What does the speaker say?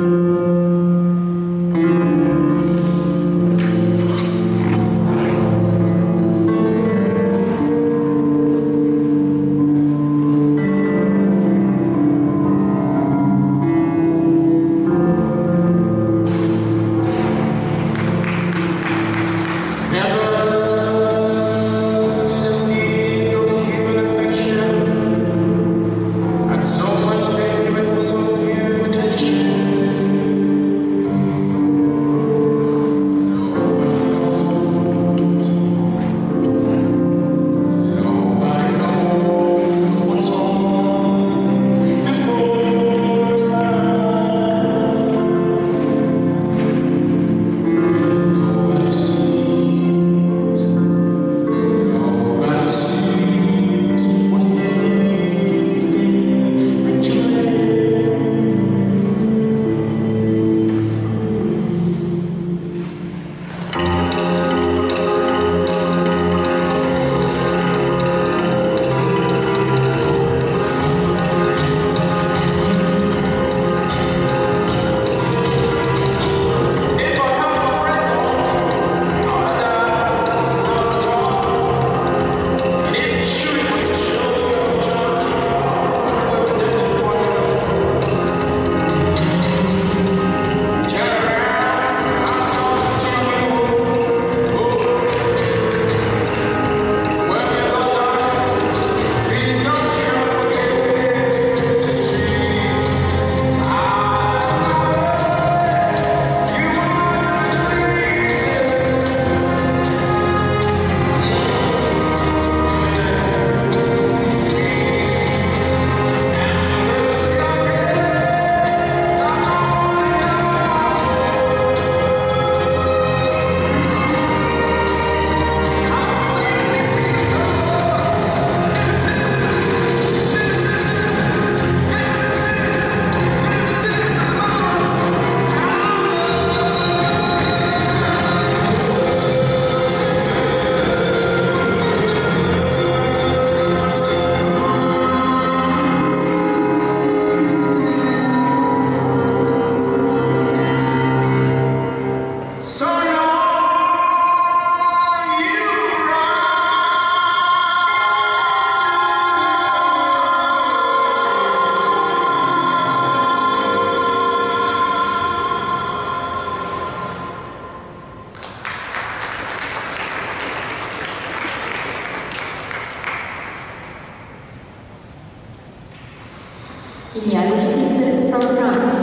Il a Logic from France.